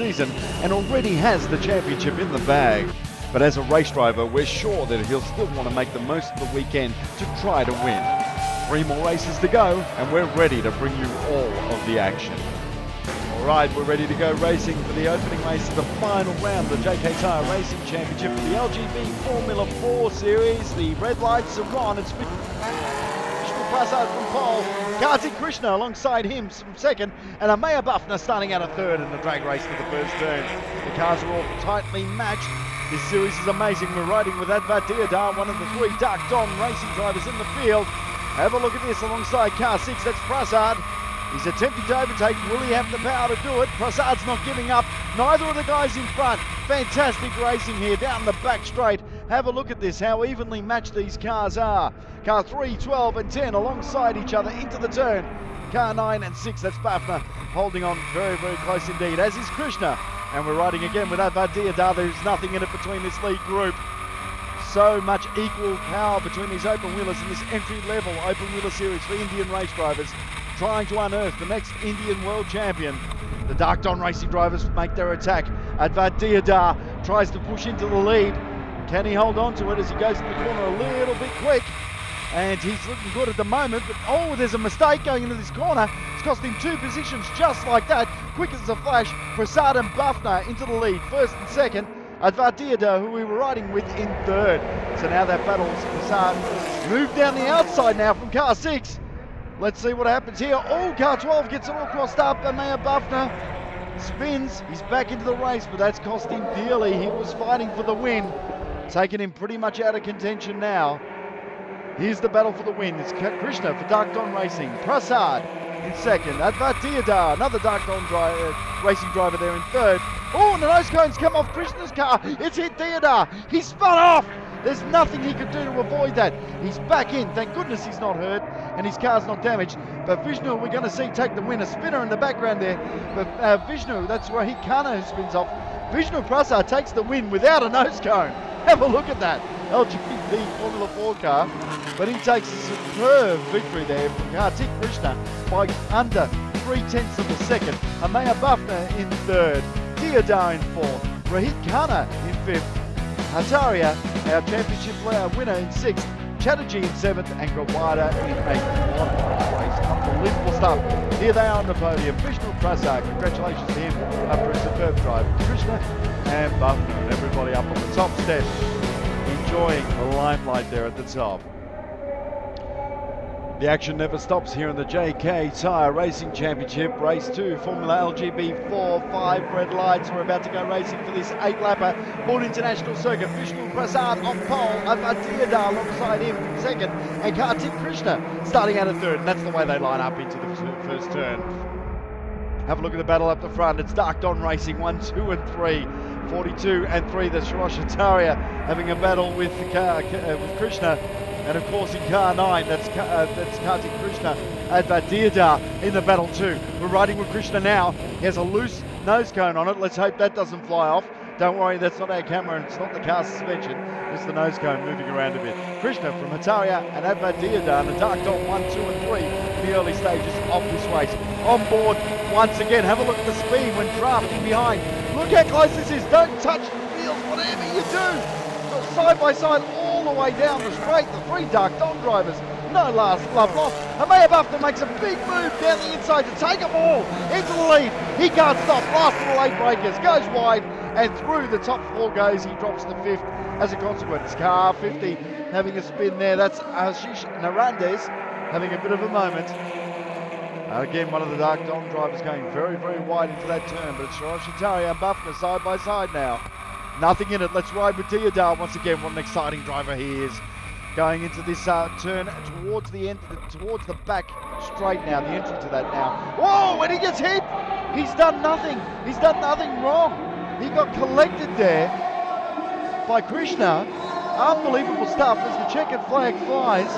season and already has the championship in the bag. But as a race driver, we're sure that he'll still want to make the most of the weekend to try to win. Three more races to go, and we're ready to bring you all of the action. All right, we're ready to go racing for the opening race of the final round of the JK Tyre Racing Championship for the LGB Formula 4 Series. The red lights are on. It's Prasad from pole, Kartik Krishna alongside him from second, and Amaya Bafna starting out a third in the drag race for the first turn. The cars are all tightly matched. This series is amazing. We're riding with Advait Deodhar, one of the three Dark Don racing drivers in the field. Have a look at this alongside car six, that's Prasad. He's attempting to overtake. Will he have the power to do it? Prasad's not giving up. Neither of the guys in front. Fantastic racing here down the back straight. Have a look at this, how evenly matched these cars are. Car 3, 12 and 10 alongside each other into the turn. Car 9 and 6, that's Bafna, holding on very, very close indeed, as is Krishna. And we're riding again with Advait Deodhar. There's nothing in it between this lead group. So much equal power between these open wheelers in this entry level open wheeler series for Indian race drivers trying to unearth the next Indian world champion. The Dark Don racing drivers make their attack. Advait Deodhar tries to push into the lead. Can he hold on to it as he goes in the corner a little bit quick? And he's looking good at the moment, but oh, there's a mistake going into this corner. It's cost him two positions just like that. Quick as a flash, Prasad and Bafna into the lead, first and second. Advait Deodhar, who we were riding with in third. So now that battles Prasad. Moved down the outside now from car six. Let's see what happens here. Oh, car 12 gets it all crossed up. And Mayor Bafna spins. He's back into the race, but that's cost him dearly. He was fighting for the win. Taking him pretty much out of contention now. Here's the battle for the win. It's Krishna for Dark Don Racing. Prasad in second. Advait Deodhar, another Dark Don dri uh, racing driver there in third. Oh, and the nose cone's come off Krishna's car. It's hit Deodhar. He spun off. There's nothing he could do to avoid that. He's back in. Thank goodness he's not hurt and his car's not damaged. But Vishnu, we're going to see take the win. A spinner in the background there. But uh, Vishnu, that's Rohit Khanna who spins off. Vishnu Prasad takes the win without a nose cone. Have a look at that. LGB Formula 4 car. But he takes a superb victory there from Kartik Krishna by under three tenths of a second. Amaya Bafna in third. Deodhar in fourth. Rohit Khanna in fifth. Hataria, our championship winner in sixth. Chatterjee in seventh and Gawada in eighth. What. Unbelievable stuff. Here they are on the podium. Vishnu Prasad, congratulations to him after a superb drive. Krishna and Bafna and everybody up on the top step enjoying the limelight there at the top. The action never stops here in the JK Tyre Racing Championship. Race 2, Formula LGB 4, 5 red lights. We're about to go racing for this 8-lapper Bourne International Circuit. Vishnu Prasad on pole, Avadiyada alongside him from second, and Kartik Krishna starting out at third. And that's the way they line up into the first turn. Have a look at the battle up the front. It's Dark Don Racing, 1, 2 and 3. 42 and 3, the Shirashataria having a battle with, uh, with Krishna and of course in car 9, that's, uh, that's Kartik Krishna at Deodhar in the battle too. We're riding with Krishna now. He has a loose nose cone on it. Let's hope that doesn't fly off. Don't worry, that's not our camera and it's not the car suspension. It's the nose cone moving around a bit. Krishna from Hataria and Deodhar in the Dark Don 1, 2 and 3 in the early stages of this race. On board once again. Have a look at the speed when drafting behind. Look how close this is. Don't touch the wheels, whatever you do. Side by side, all the way down the straight. The three Dark Don drivers. No last love lost. Amaya Bafna makes a big move down the inside to take them all into the lead. He can't stop. Last of the late breakers. Goes wide and through the top four goes. He drops the fifth as a consequence. Car 50 having a spin there. That's Ashish Narandez having a bit of a moment. Again, one of the Dark Don drivers going very, very wide into that turn, but it's Shirashitari and Bafna side by side now. Nothing in it. Let's ride with Deodhar once again. What an exciting driver he is. Going into this uh, turn towards the end, towards the back straight now, the entry to that now. Whoa, when he gets hit, he's done nothing. He's done nothing wrong. He got collected there by Krishna. Unbelievable stuff as the checkered flag flies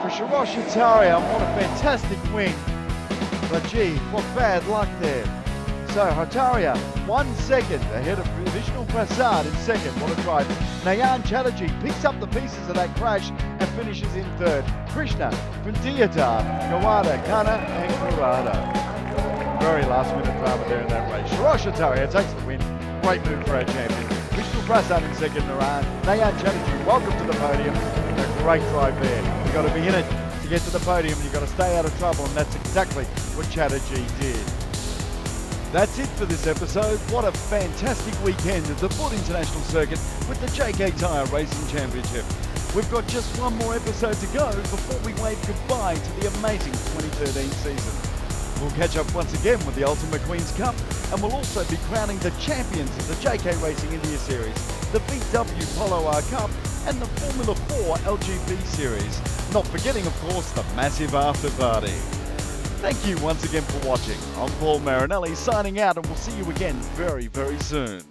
for Shirosh Itaria. What a fantastic win. But gee, what bad luck there. So Hataria, one second ahead of Vishnu Prasad in second. What a drive. Nayan Chatterjee picks up the pieces of that crash and finishes in third. Krishna from Deodhar, Kawada, Kana and Kurada. very last minute drama there in that race. Shirosha Taria takes the win. Great move for our champion. Vishnu Prasad in second round. Nayan Chatterjee, welcome to the podium. A great drive there. You've got to be in it to get to the podium. You've got to stay out of trouble, and that's exactly what Chatterjee did. That's it for this episode. What a fantastic weekend at the Ford International Circuit with the JK Tyre Racing Championship. We've got just one more episode to go before we wave goodbye to the amazing 2013 season. We'll catch up once again with the Ultimate Queen's Cup and we'll also be crowning the champions of the JK Racing India Series, the VW Polo R Cup and the Formula 4 LGB Series. Not forgetting, of course, the massive after party. Thank you once again for watching. I'm Paul Marinelli signing out and we'll see you again very, very soon.